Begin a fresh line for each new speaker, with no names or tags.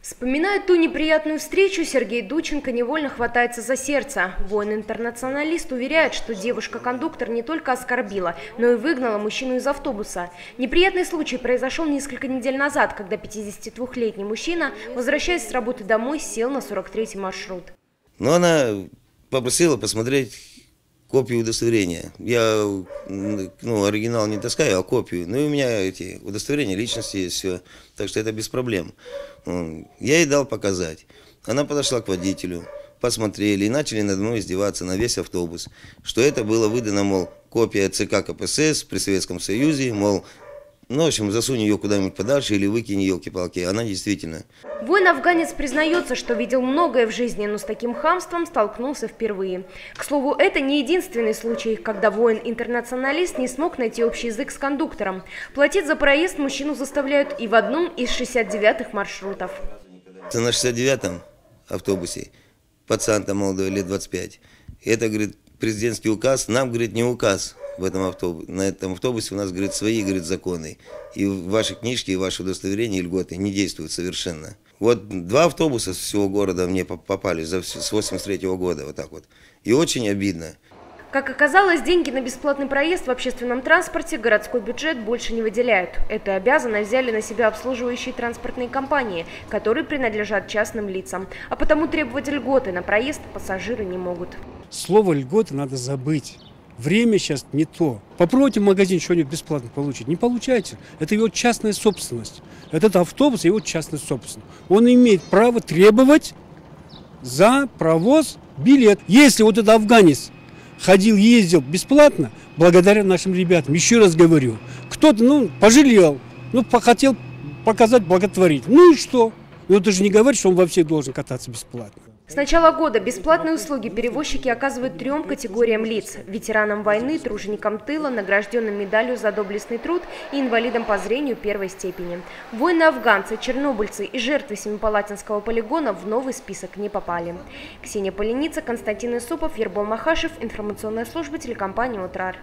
Вспоминая ту неприятную встречу, Сергей Дученко невольно хватается за сердце. Воин-интернационалист уверяет, что девушка-кондуктор не только оскорбила, но и выгнала мужчину из автобуса. Неприятный случай произошел несколько недель назад, когда 52-летний мужчина, возвращаясь с работы домой, сел на 43-й маршрут.
Но она попросила посмотреть копию удостоверения. Я ну, оригинал не таскаю, а копию. Ну и у меня эти удостоверения личности есть, все. Так что это без проблем. Я ей дал показать. Она подошла к водителю, посмотрели и начали надо мной издеваться на весь автобус. Что это было выдано, мол, копия ЦК КПСС при Советском Союзе, мол, ну, в общем, засунь ее куда-нибудь подальше или выкинь елки-палки. Она действительно.
Воин-афганец признается, что видел многое в жизни, но с таким хамством столкнулся впервые. К слову, это не единственный случай, когда воин-интернационалист не смог найти общий язык с кондуктором. Платить за проезд мужчину заставляют и в одном из 69-х маршрутов.
На 69-м автобусе пацан там молодой, лет 25. Это, говорит, президентский указ. Нам, говорит, не указ в этом автобусе. На этом автобусе у нас, говорит, свои, говорит, законы. И ваши книжки, и ваши удостоверения и льготы не действуют совершенно. Вот два автобуса с всего города мне попали с 83 -го года, вот так вот. И очень обидно.
Как оказалось, деньги на бесплатный проезд в общественном транспорте городской бюджет больше не выделяют. Эту обязанность взяли на себя обслуживающие транспортные компании, которые принадлежат частным лицам. А потому требовать льготы на проезд пассажиры не могут.
Слово «льготы» надо забыть. Время сейчас не то. Попробуйте в магазин что-нибудь бесплатно получить. Не получайте. Это его частная собственность. Этот автобус его частная собственность. Он имеет право требовать за провоз билет. Если вот этот афганец ходил, ездил бесплатно, благодаря нашим ребятам, еще раз говорю, кто-то, ну, пожалел, ну, хотел показать, благотворить. Ну и что? Ну, это же не говорит, что он во всех должен кататься бесплатно.
С начала года бесплатные услуги перевозчики оказывают трем категориям лиц – ветеранам войны, труженикам тыла, награжденным медалью за доблестный труд и инвалидам по зрению первой степени. Воины-афганцы, чернобыльцы и жертвы Семипалатинского полигона в новый список не попали. Ксения Поленица, Константин Исупов, Ербол Махашев, информационная служба телекомпании «Утрар».